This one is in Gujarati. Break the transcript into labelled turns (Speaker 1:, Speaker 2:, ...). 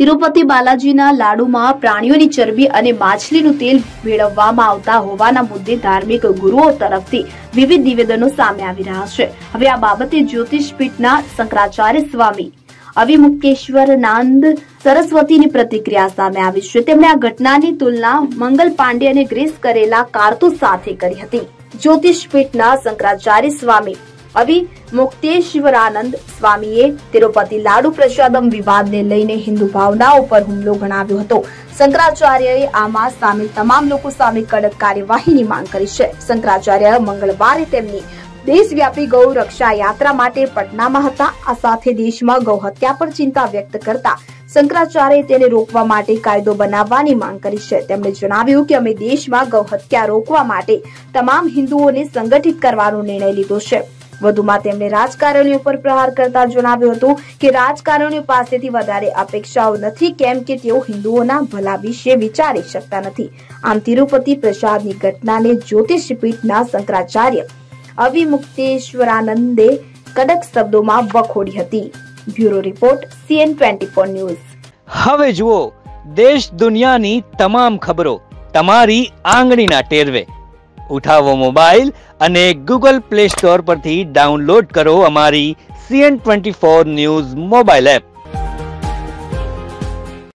Speaker 1: તિરુપતિ બાલાજીના લાડુમાં પ્રાણીઓની ચરબી અને માછલીનું તેલ મેળવવામાં આવતા હોવાના મુદ્દે ધાર્મિક ગુરુઓ તરફથી વિવિધ નિવેદનો સામે આવી રહ્યા છે. હવે આ બાબતે જ્યોતિષ પીઠના શંકરાચાર્ય સ્વામી અવિમુક્તેશ્વરનાંદ સરસ્વતીની પ્રતિક્રિયા સામે આવી છે. તેમણે આ ઘટનાની તુલના મંગલ પાંડે અને ગ્રેસ કરેલા કારતૂસ સાથે કરી હતી. જ્યોતિષ પીઠના શંકરાચાર્ય સ્વામી અવિ મુક્તેશ્વરાનંદ સ્વામીએ તિરુપતિ લાડુ પ્રસાદમ વિવાદને લઈને હિન્દુ ભાવના ઉપર હુમલો ગણાવ્યો હતો શંકરાચાર્યએ આમાં સામેલ તમામ લોકો સામે કડક કાર્યવાહીની માંગ કરી છે। શંકરાચાર્ય મંગળવારે તેમની દેશવ્યાપી ગૌ રક્ષા યાત્રા માટે પટનામાં હતા। આ સાથે દેશમાં ગૌ હત્યા પર ચિંતા વ્યક્ત કરતા શંકરાચાર્યએ તેને રોકવા માટે કાયદો બનાવવાની માંગ કરી છે। તેમણે જણાવ્યું કે અમે દેશમાં ગૌ હત્યા રોકવા માટે તમામ હિન્દુઓને સંગઠિત કરવાનો નિર્ણય લીધો છે। વધુમાં તેમણે રાજકારણીઓ પર પ્રહાર કરતા જણાવ્યું હતું કે રાજકારણીઓ પાસેથી વધારે અપેક્ષાઓ નથી, કેમ કે તેઓ હિન્દુઓના ભલા વિશે વિચારી શકતા નથી. આમ તિરુપતિ પ્રસાદની ઘટનાને જ્યોતિષ પીઠના શંકરાચાર્ય અવિમુક્તેશ્વરાનંદે કડક શબ્દોમાં વખોડી હતી. Bureau report, CN twenty four news.
Speaker 2: હવે જુઓ, દેશ દુનિયાની તમામ ખબરો તમારી આંગળીના ટેરવે. ઉઠાવો મોબાઈલ અને ગૂગલ પ્લે સ્ટોર પરથી ડાઉનલોડ કરો અમારી CN twenty four news mobile app.